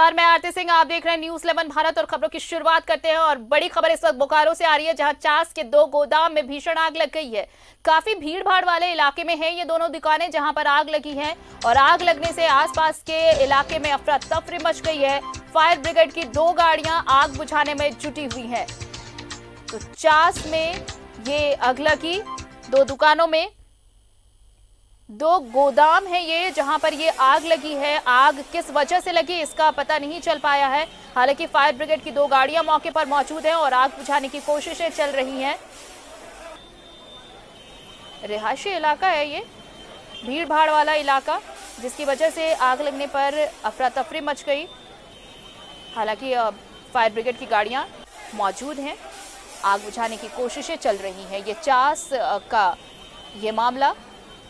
नमस्कार, मैं आरती सिंह, आप देख रहे हैं न्यूज़ इलेवन भारत और खबरों की शुरुआत करते हैं और बड़ी खबर इस वक्त बोकारो से आ रही है, जहाँ चास के दो गोदाम में भीषण आग लग गई है। काफ़ी भीड़ भाड़ वाले इलाके में है ये दोनों दुकानें जहाँ पर आग लगी है और आग लगने से आसपास के इलाके में अफरा तफरी मच गई है। फायर ब्रिगेड की दो गाड़ियाँ आग बुझाने में जुटी हुई है। तो चास में ये आग लगी, दो दुकानों में दो गोदाम है ये, जहाँ पर ये आग लगी है। आग किस वजह से लगी, इसका पता नहीं चल पाया है। हालाँकि फायर ब्रिगेड की दो गाड़ियाँ मौके पर मौजूद हैं और आग बुझाने की कोशिशें चल रही हैं। रिहायशी इलाका है ये भीड़ भाड़ वाला इलाका, जिसकी वजह से आग लगने पर अफरा तफरी मच गई। हालाँकि फायर ब्रिगेड की गाड़ियाँ मौजूद हैं। आग बुझाने की कोशिशें चल रही हैं। ये चास का ये मामला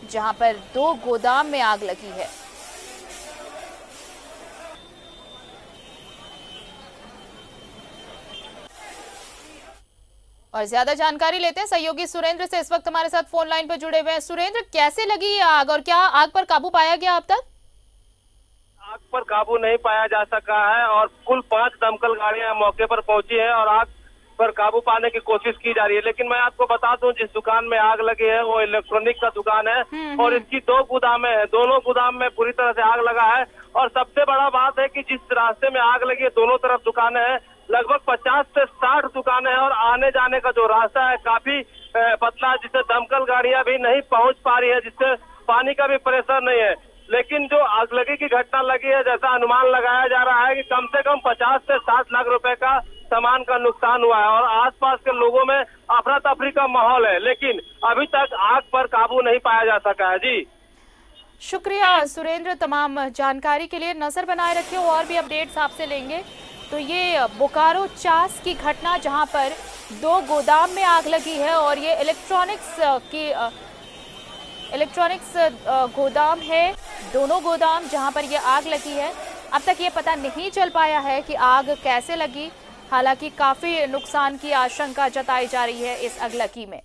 जहाँ पर दो गोदाम में आग लगी है। और ज़्यादा जानकारी लेते हैं सहयोगी सुरेंद्र से। इस वक्त हमारे साथ फ़ोन लाइन पर जुड़े हुए हैं। सुरेंद्र, कैसे लगी ये आग और क्या आग पर काबू पाया गया अब तक? आग पर काबू नहीं पाया जा सका है और कुल पाँच दमकल गाड़ियाँ मौके पर पहुँची है और आग पर काबू पाने की कोशिश की जा रही है। लेकिन मैं आपको बता दूँ जिस दुकान में आग लगी है वो इलेक्ट्रॉनिक का दुकान है हम्म, और इसकी दो गोदामें हैं। दोनों गोदाम में पूरी तरह से आग लगा है और सबसे बड़ा बात है कि जिस रास्ते में आग लगी है दोनों तरफ़ दुकानें हैं। लगभग पचास से साठ दुकानें हैं और आने जाने का जो रास्ता है काफ़ी पतला जिससे दमकल गाड़ियाँ भी नहीं पहुँच पा रही है जिससे पानी का भी प्रेशर नहीं है। लेकिन जो आग लगी की घटना लगी है जैसा अनुमान लगाया जा रहा है कि कम से कम 50 से 60 लाख रुपए का सामान का नुकसान हुआ है और आसपास के लोगों में अफरा तफरी का माहौल है, लेकिन अभी तक आग पर काबू नहीं पाया जा सका है। जी। शुक्रिया सुरेंद्र, तमाम जानकारी के लिए नज़र बनाए रखे और भी अपडेट्स आपसे लेंगे। तो ये बोकारो चास की घटना, जहाँ पर दो गोदाम में आग लगी है, और ये इलेक्ट्रॉनिक्स की, इलेक्ट्रॉनिक्स गोदाम है, दोनों गोदाम जहाँ पर ये आग लगी है। अब तक ये पता नहीं चल पाया है कि आग कैसे लगी। हालाँकि काफ़ी नुकसान की आशंका जताई जा रही है इस अगलकी में।